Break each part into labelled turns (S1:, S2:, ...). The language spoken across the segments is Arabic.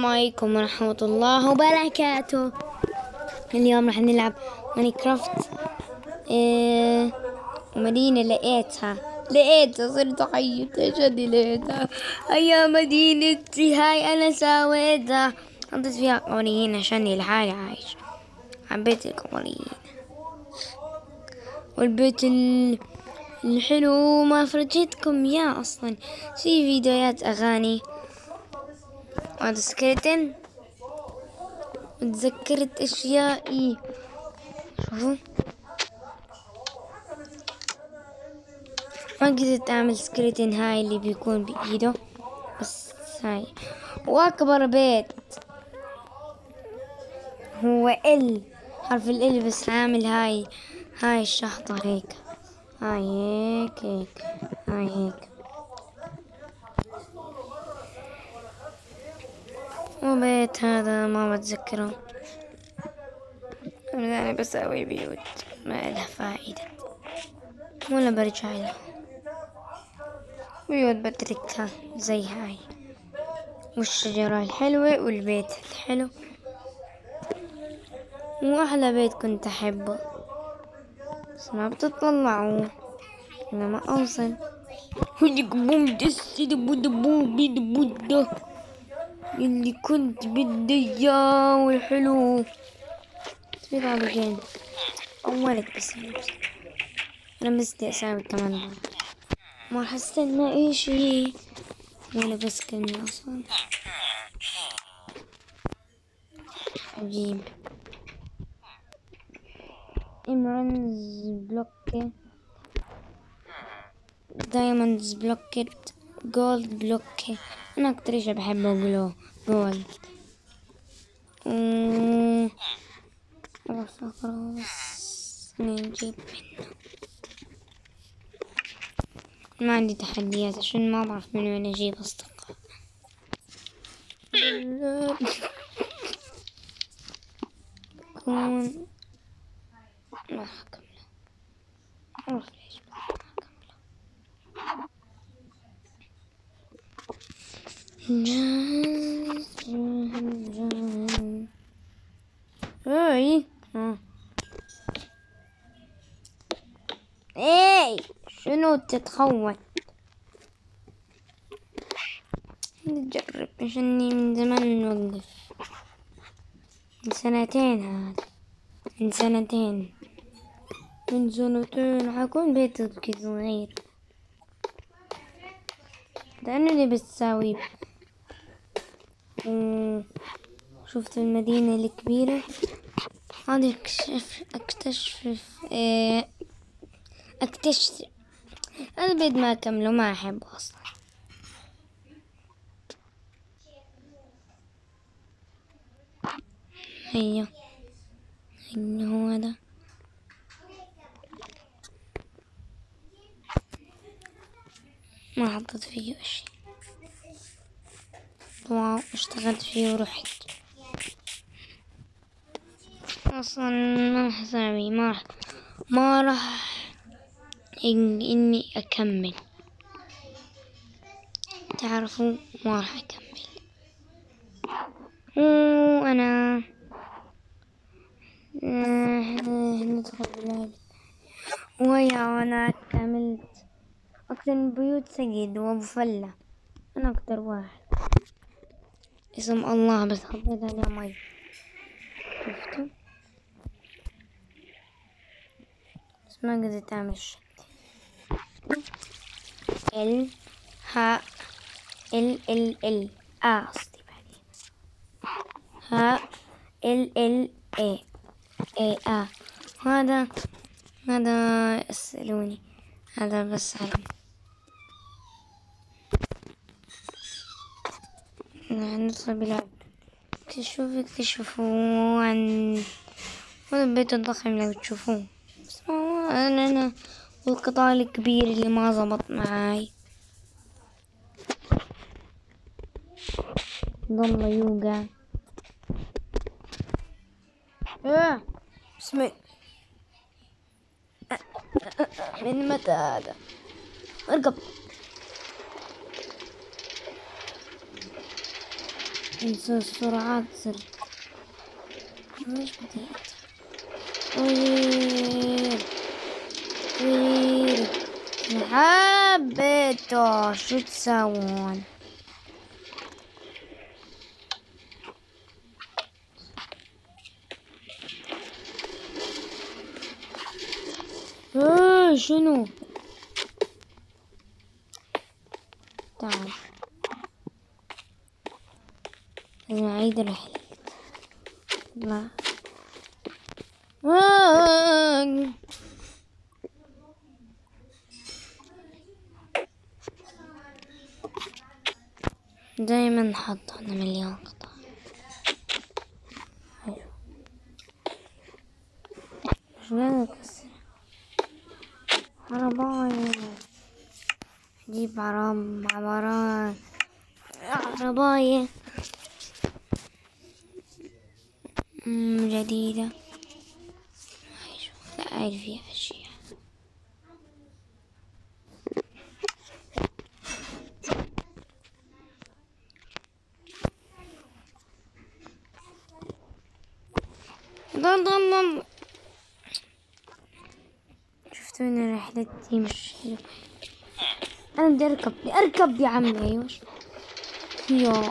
S1: السلام عليكم ورحمة الله وبركاته. اليوم راح نلعب ماينكرافت إيه ومدينة لقيتها. لقيتها صرت أعيط. عشان لقيتها؟ هيا مدينتي هاي أنا سويتها حطيت فيها قمريين عشان لحالي عايش. حبيت القمريين والبيت ال- الحلو ما فرجيتكم يا أصلا. في فيديوهات أغاني. وهذا سكرتن وتذكرت أشيائي. شوفوا ما قدرت أعمل سكرتن هاي اللي بيكون بإيده. بس هاي. وأكبر بيت. هو ال حرف ال بس عامل هاي. هاي الشحطة هيك. هاي هيك هيك. هاي هيك. وبيت هذا ما بتذكره. أنا بسوي بيوت ما لها فائدة ولا برجع لها بيوت بتركها زي هاي. والشجرة الحلوة والبيت الحلو. وأحلى بيت كنت أحبه. بس ما بتطلعوا لما أوصل. هديك بوم دسي دبو دبو بيدبو ده. اللي كنت بدي إياه والحلو. تبيض على جين أولك بس. أنا مستي أساوي كمان ما حستنى أي شي ولا بس كلمة أصلا. عجيب. إمرانز بلوكي دايموندز بلوكيت جولد بلوكي أنا أكتر شي بحبه جلو جولد أمم، أعرف أقرأ بس نجيب منه. ما عندي تحديات عشان ما بعرف من وين أجيب أصدقاء. كون ما حكمله أعرف ليش بس ما حكمله اي اي شنو تتخوت نجرب عشاني من زمان نوقف من سنتين هذا من سنتين من سنتين حكون بيتك صغير اللي بتساوي شفت المدينة الكبيرة. هذا اكتشف اكتشف آه اكتشف البيت ما كمله ما أحبه أصلا. هيا هيا هو هذا. ما حطيت فيه شي واو اشتغلت فيه ورحت. أصلا ما راح أسوي ما راح ما راح إن إني أكمل. تعرفوا ما راح أكمل. وأنا ندخل ويا وأنا كملت. أكثر من بيوت سجد وأبو فلة أنا أكثر واحد. اسم الله بس حطيت عليه مي شفتوا بس ما قدرت أعمل ال ها ال ال ال قصدي بعدين. ها ال ال اي اي ا هذا هذا اسألوني. هذا بس علم ندخل بلعب اكتشفوا اكتشفوا عن هذا البيت الضخم لو تشوفوه بس ما أنا أنا والقطار الكبير اللي ما زبط معاي. ضل يوقع. إيه اسمي من متى هذا؟ ارقب. انسى السرعات صرت ليش بديت طير طير حبيته شو تسوون إيه شنو تعال اعيد الرحلة لا. دايما نحط هنا مليون قطعة. مش قادر اكسر عرباية جيب عرب عبارات عرباية جديدة. لا عيد فيها أشياء لا لا شفتوا ان رحلتي مش حلوة. أنا بدي أركب بدي أركب يا عمي. أيوه. يا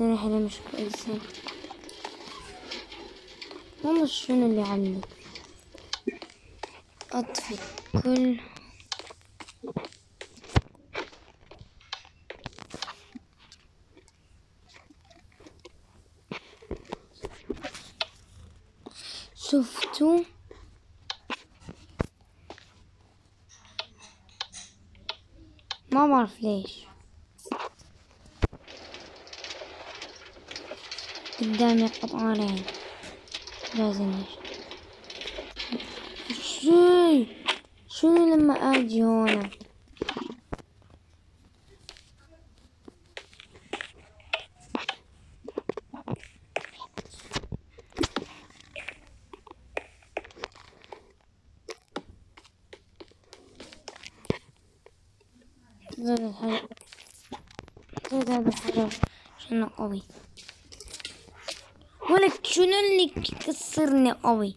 S1: روح روح أحلى أحلى اشوفه بحياة هذا اللي بحكي عنه آه زناني زناني يلا. كيف اطلع شفتوا انها الرحلة مش كويسة والله شنو اللي علق أطفي كل شفتوا ما بعرف ليش. قدامي قطعانين لازم شي شنو لما أجي هنا. زاد الحجر زاد الحجر شنو قوي؟ ولك شنو اللي كسرني قوي.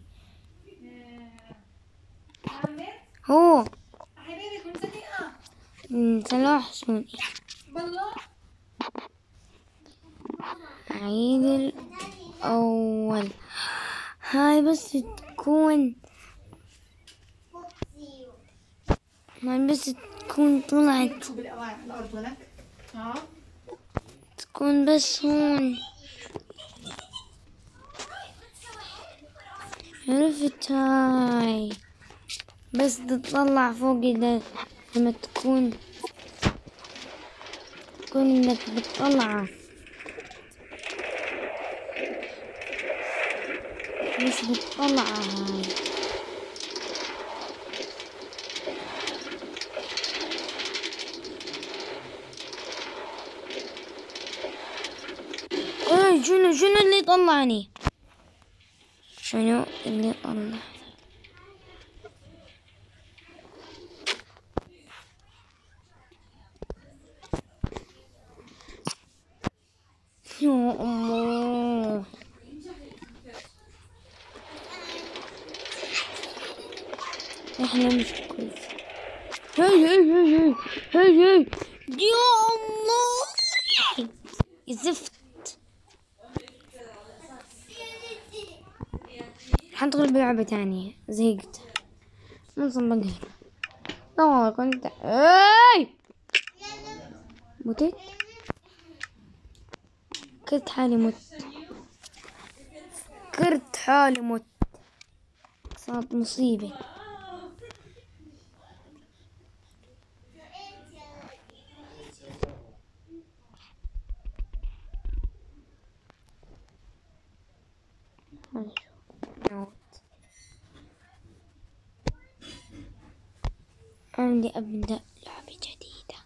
S1: هو. صلاح عيد الأول. هاي بس تكون هاي بس تكون طلعت. تكون بس هون. عرفت هاي بس تطلع فوق لما تكون تكون إنك بتطلع. بس بتطلع. هاي إيه شنو شنو اللي طلعني؟ شنو اللي طلع لعبة تانية. زهقت. من بقر لا والله كنت إي! متت؟ كرت حالي مت. كرت حالي مت. صارت مصيبة. Thank you. عندي أبدأ لعبة جديدة.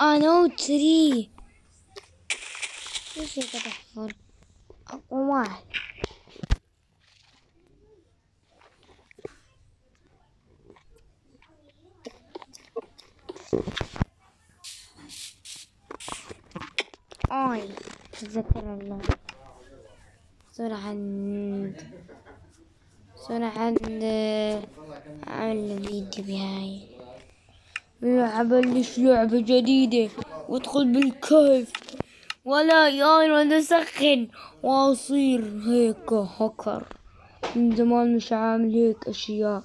S1: آه نوت ثري إيش هيك تحفر واحد. آي تذكر الله. عند صورة عند عمل فيديو بهاي. عملش لعبة جديدة؟ وادخل بالكهف. ولا ياي اسخن واصير هيك هكر من زمان مش عامل هيك أشياء.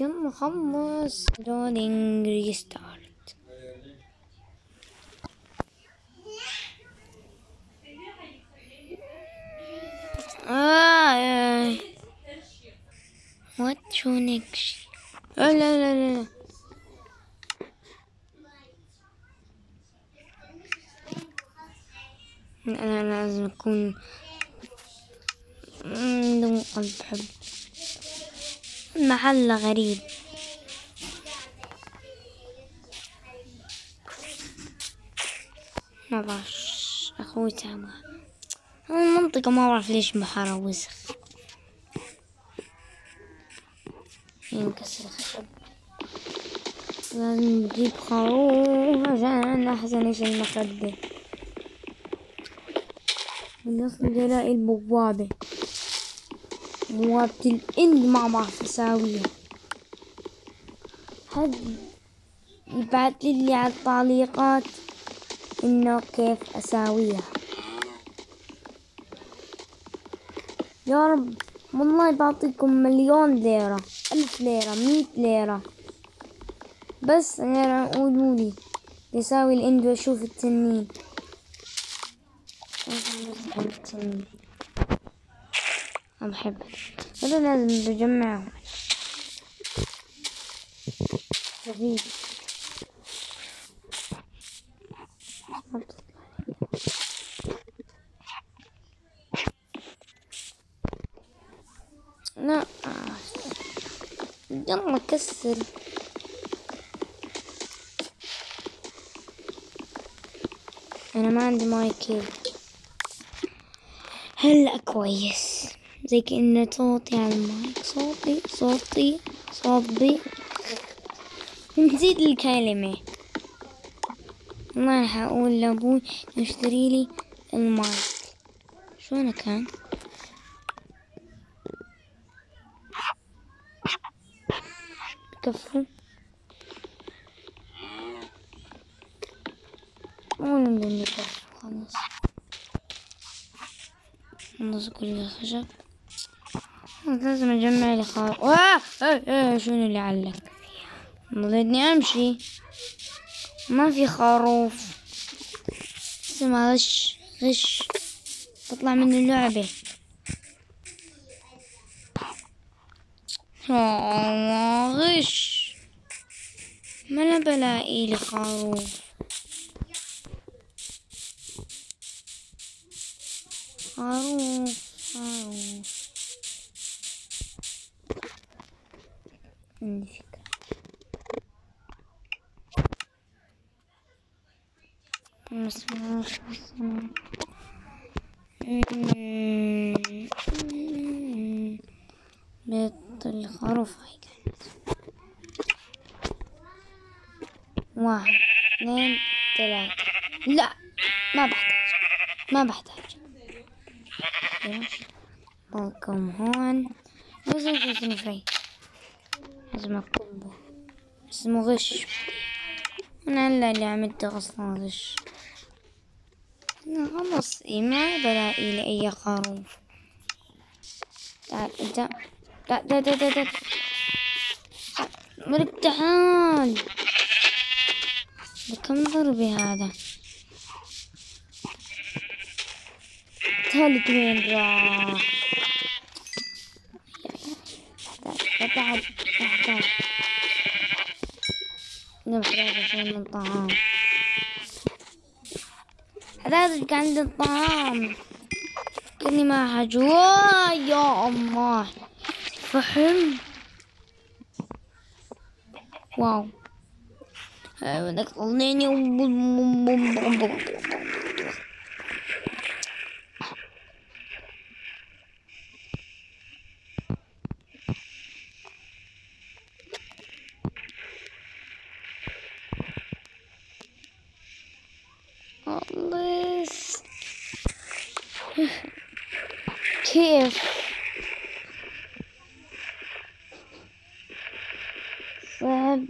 S1: يلا خلص rolling restart آه نكش لا لا لا لا أنا لازم أكون من قلب حب. المحل غريب. ما بعرف أخوي تعبان. المنطقة ما بعرف ليش بحارة وسخ. ينكسر الخشب. لازم نجيب خروف عشان أحسن إيش المخدة ونصل نلاقي البوابة بوابة الإند ما بعرف أساويها حد يبعت لي على التعليقات إنه كيف أساويها. يا رب والله بعطيكم مليون ليرة. ليرة مية ليرة. بس غير قولوا لي يساوي الإند وأشوف التنين. أنا بحبك هذا لازم بجمعهم حبيبي لا يلا كسر أنا ما عندي مايك هلا كويس. زي كأنه صوتي على المايك. صوتي صوتي صوتي. نسيت الكلمة. ما راح أقول لأبوي يشتري لي المايك. شو أنا كان؟ وين بدنا كفو خلاص. خلص كل الخشب لازم أجمع لي خار واه إيه إيه شنو اللي علق؟ ضليتني أمشي. ما في خروف. اسمها غش غش. تطلع من اللعبة. آه غش ما أنا بلاقي لي خروف خروف خروف عندي فكرة بس ما أعرف شو اسمه. أمم. بيت الخروف هاي كانت واحد اثنين ثلاثة لا ما بحتاج. ما بحتاج. بالكم هون. لازم اسمه شوي لازم اكبه اسمه غش. أنا هلا اللي عملته أصلا غش. أنا خلص ما بلاقي لي أي خروف تعال انت تعال تعال تعال تعال ملك تعال بكم ضربي هذا؟ ثالث وين راح؟ تعال تعال شيء من الطعام. حتى عند الطعام. كأني ما حاجة واي يا الله. فحم. واو. بدك تطلعني خلص كيف صعب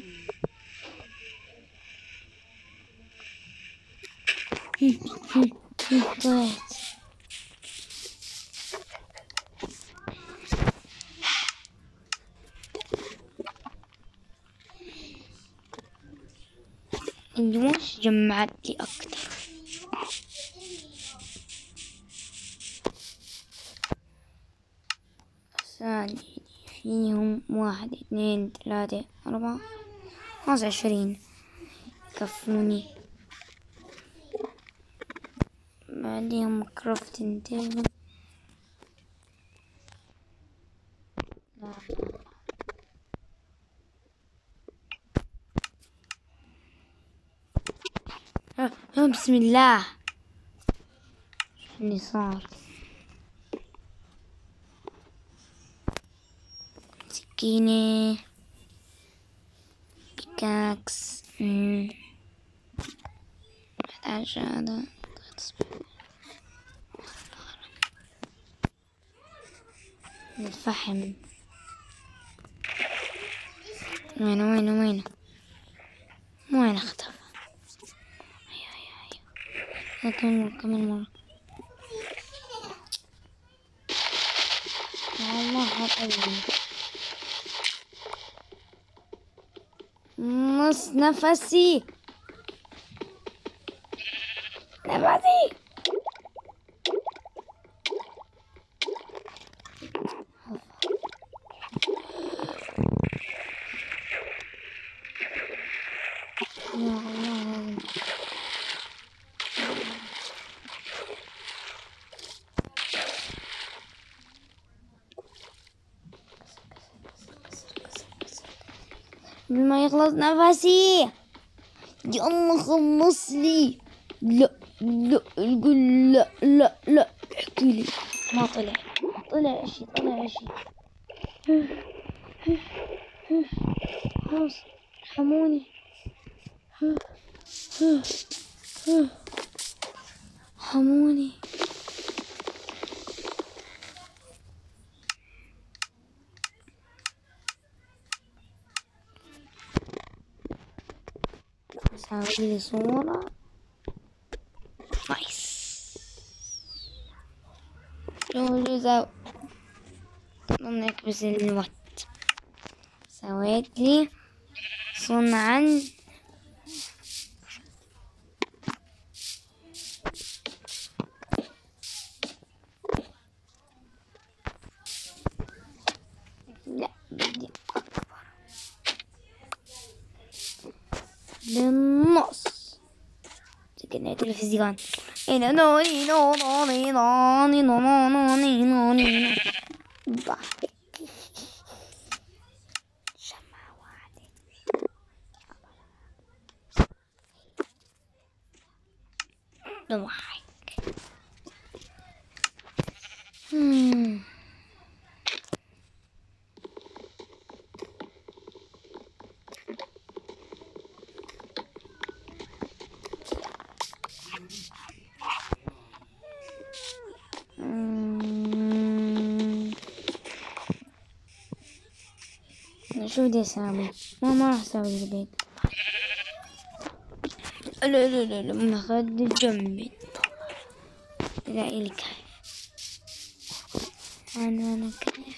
S1: النوش جمعت لي أكتر. ثاني فيهم واحد اثنين ثلاثة أربعة خمسة وعشرين يكفوني بعدين crafting table آه، آه، بسم الله. اللي صار؟ سكينة. بيكاكس. محتاج هذا. الفحم. وينه وينه وينه وين اختفى؟ هيا هيا كمان مرة كمان مرة. والله حقيقي نص نفسي. نفسي يا الله قبل ما يخلص نفسي يلا خلص لي. لا لا قول لا لا لا. احكي لي. ما طلع. طلع اشي طلع اشي خلاص ارحموني. ارحموني. لي صورة. نايس شو شو سوي نكبس الوقت. سويت لي صنعا. 哎，你弄你弄你弄你弄你弄你弄你弄你！什么玩意？怎么还？شو بدي أسوي؟ ما ما راح أسوي البيت لا لا لا لا مخد جنبي. لا إلي كيف؟ أنا أنا كيف؟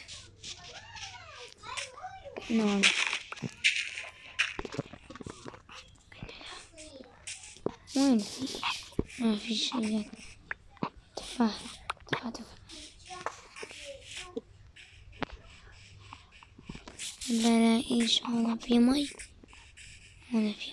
S1: نعم. وين؟ في ما في شيء. تفاح تفاح بلاقيش هون في مي هون في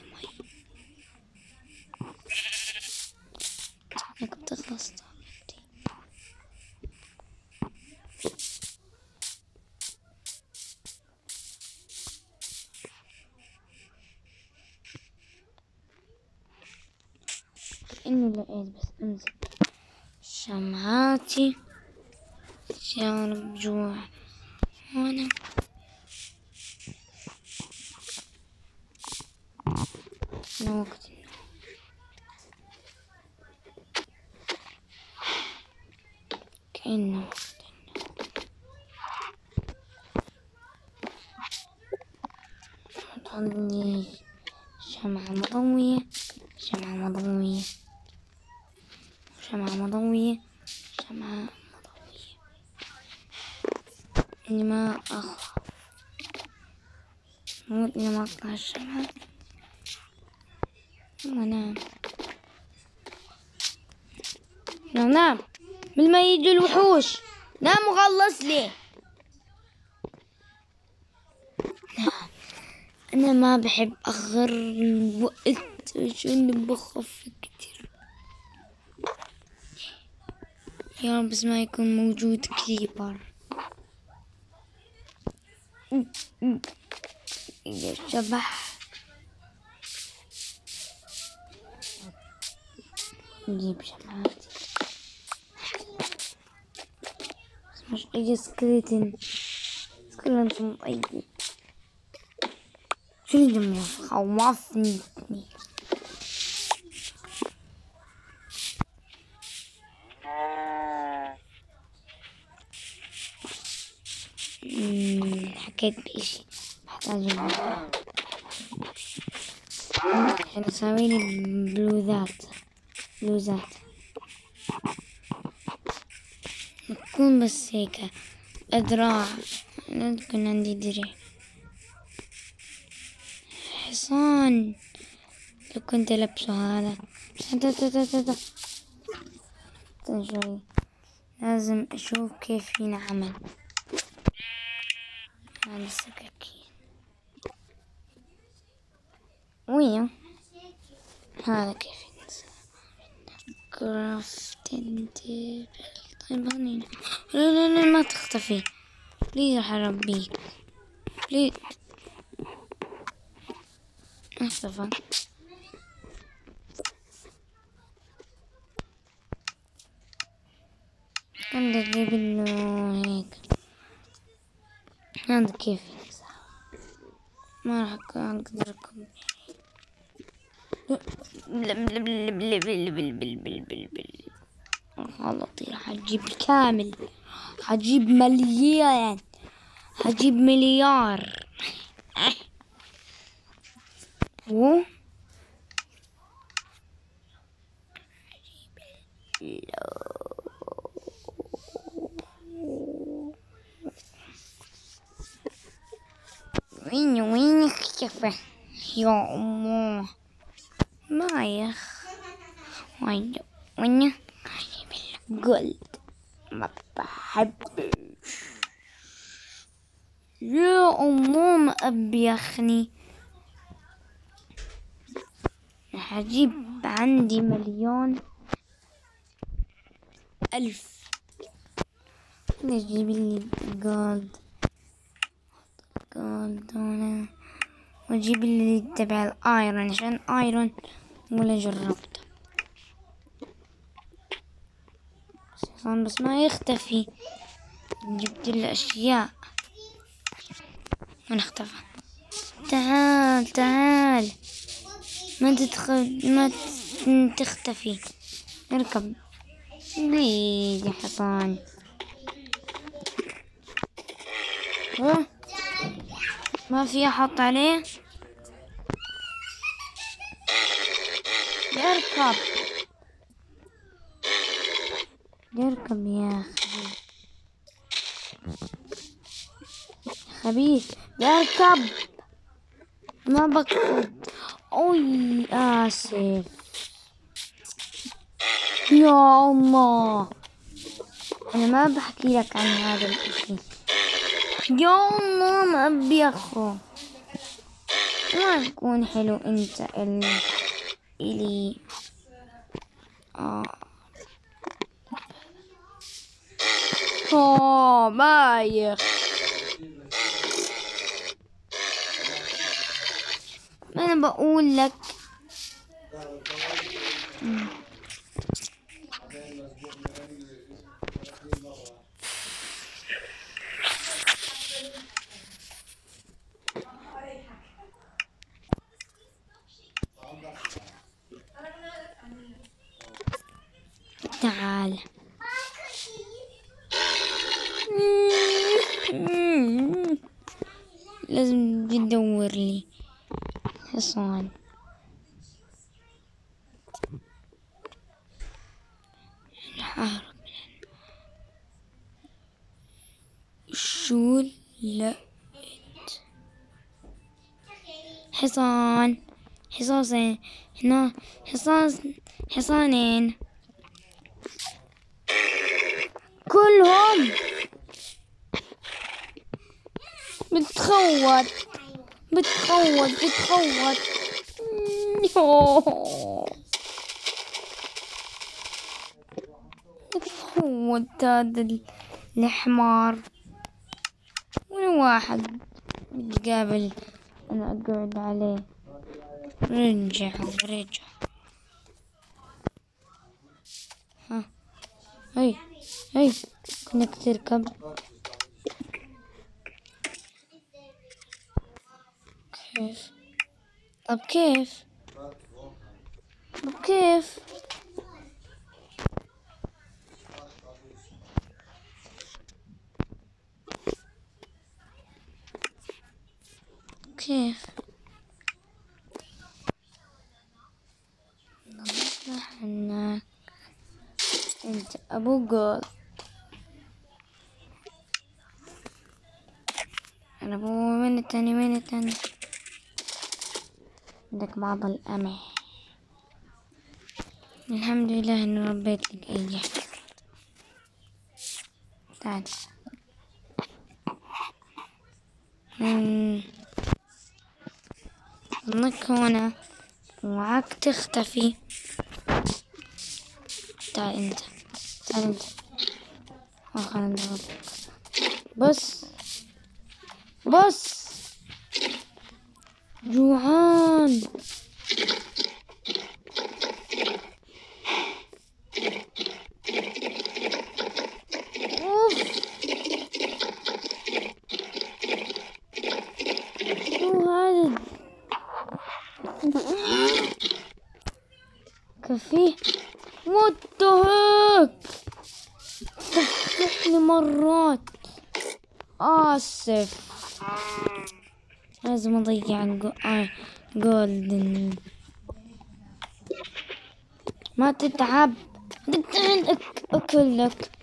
S1: مو إني ما أطلع الشمعة وأنام نام نام قبل ما يجوا الوحوش نام وخلص لي نام أنا ما بحب أخر الوقت عشان بخاف كتير يا رب بس ما يكون موجود كريبر يا شبح نجيب شمعاتي بس مش أي skeleton skeleton طيب شنو دمي خوفني حكيت بإشي. الموضوع. عشان أسوي لي بلوزات بلوزات تكون بس هيك أدراع لا تكون عندي درع حصان لو كنت لابسه هذا تا- تا- تا- تا- تا. شوي لازم أشوف كيف ينعمل هذا السكاكين ويا. هذا كيف ينسى. crafting table طيب هني لا لا لا ما تختفي. please راح أربيك please اختفى. كنت أجيب له هيك. هذا كيف ما راح أقدر أركب غلطي. راح أجيب كامل حجيب مليان. حجيب مليار. و وين وين اختفى يا أمه. ما يخ وين وين؟ قلت ما بحبش. يا أمه ما أبي يخني راح أجيب عندي مليون ألف. نجيب لي gold gold هنا واجيب اللي تبع ال iron عشان iron ولا جربته بس ما يختفي. جبت له اشياء وين اختفى تعال تعال. ما تدخل ما تختفي. اركب. بليز يا حصان؟ ما في أحط عليه؟ يركب يركب يا خبيث. خبيث. ما بقصد أوي. آسف. يا الله. أنا ما بحكي لك عن هذا الإشي. يا الله ما أبي أخو. ما تكون حلو أنت. إلي. آه بايخ ما أنا بقول لك مم. تعال لازم تدور لي. حصان. شو لقيت. حصان. حصاصين. هنا حصان حصانين. كلهم. بتخوت. بتخوت بتخوت. بتخوت هذا ال- الحمار. ولا واحد بتقابل أنا أقعد عليه. رجع ورجع ها. هي هي كنك تركب كيف؟ طب كيف؟ طب كيف؟ كيف؟ انك انت أبو جول أنا ابو وين التاني وين التاني؟ عندك بعض القمح الحمد لله اني ربيت لك اي حاجة تعال. أمم. إنك هنا وعاك تختفي. تعال أنت. تعال أنت. بس بس جوعان اوف شو هذا كفيه وات ذا هيك تفتح لي مرات اسف لازم أضيع جو... آه ما تتعب.
S2: أكلك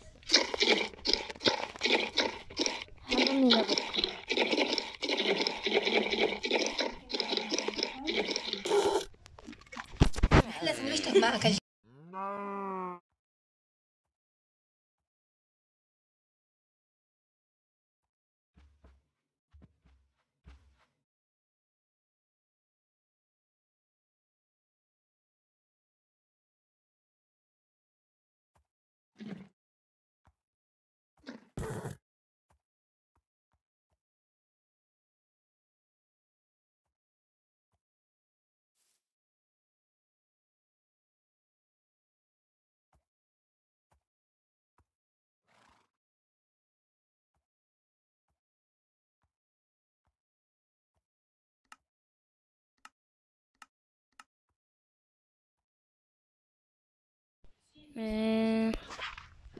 S1: آه،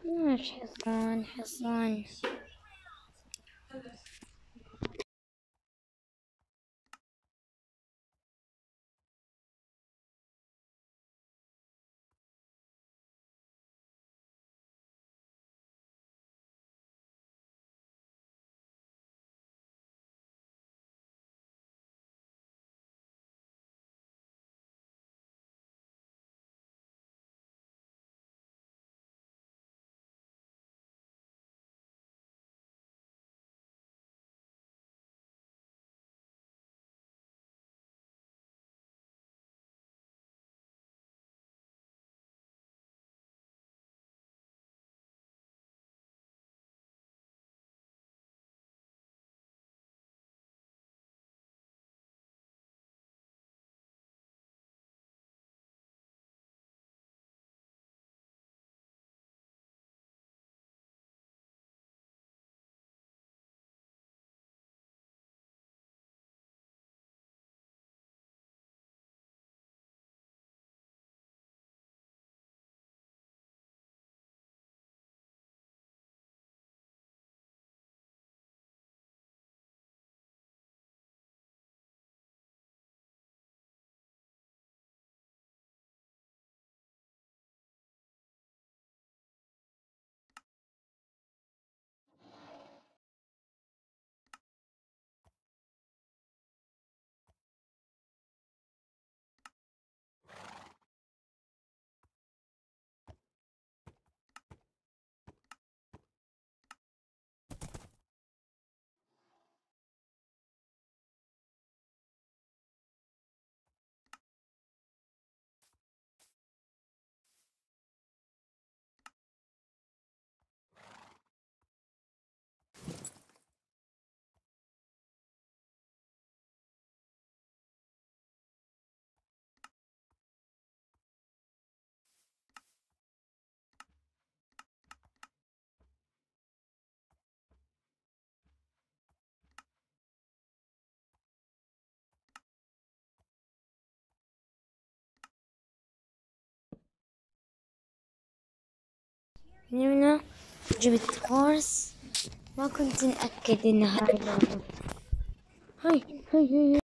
S1: مش حصان حصان. هنا جبت كورس ما كنت متأكد إنها هاي هاي هاي هاي.